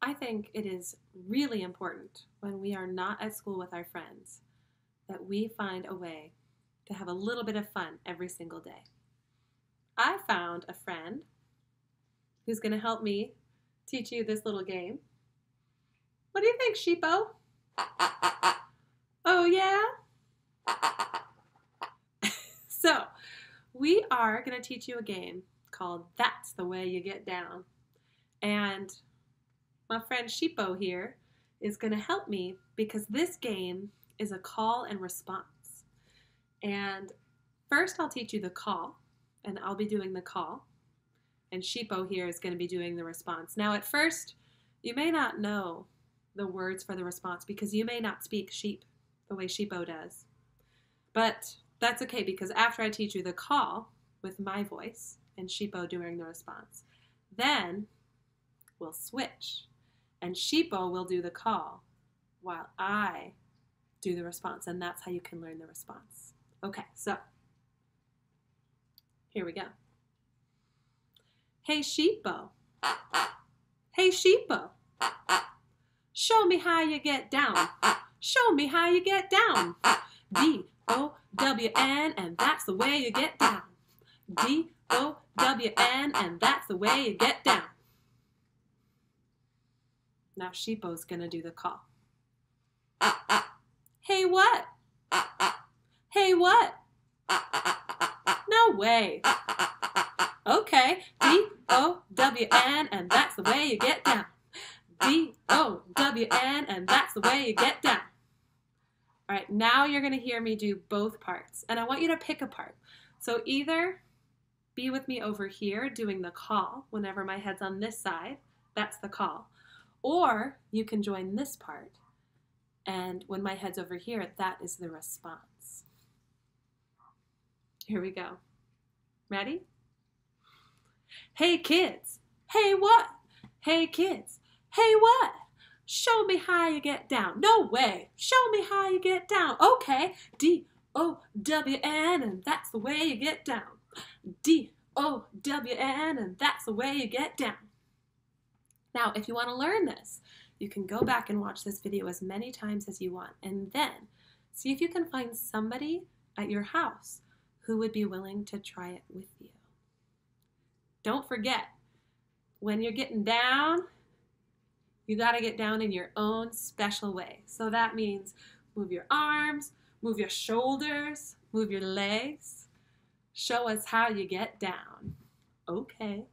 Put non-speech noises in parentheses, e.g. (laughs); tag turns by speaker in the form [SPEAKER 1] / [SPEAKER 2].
[SPEAKER 1] I think it is really important when we are not at school with our friends that we find a way to have a little bit of fun every single day. I found a friend who's going to help me teach you this little game. What do you think, Sheepo? Oh, yeah? (laughs) so, we are going to teach you a game called That's the Way You Get Down. And my friend Sheepo here is going to help me because this game is a call and response. And first, I'll teach you the call, and I'll be doing the call. And Sheepo here is going to be doing the response. Now, at first, you may not know the words for the response because you may not speak sheep the way Sheepo does. But that's okay because after I teach you the call with my voice and Sheepo doing the response, then we'll switch and Sheepo will do the call while I do the response, and that's how you can learn the response. Okay, so here we go. Hey, Sheepo. Hey, Sheepo. Show me how you get down. Show me how you get down. D O W N, and that's the way you get down. D O W N, and that's the way you get down. Now Sheepo's gonna do the call. Ah, ah. Hey, what? Ah, hey, what? No way. Okay, D O W N, and that's the way you get down. D O W N, and that's the way you get down. All right, now you're going to hear me do both parts, and I want you to pick a part. So either be with me over here doing the call whenever my head's on this side, that's the call, or you can join this part, and when my head's over here, that is the response. Here we go. Ready? Hey kids. Hey what? Hey kids. Hey what? Show me how you get down. No way. Show me how you get down. Okay. D O W N, and that's the way you get down. D O W N, and that's the way you get down. Now, if you want to learn this, you can go back and watch this video as many times as you want, and then see if you can find somebody at your house who would be willing to try it with you. Don't forget, when you're getting down, you got to get down in your own special way. So that means move your arms, move your shoulders, move your legs. Show us how you get down. Okay.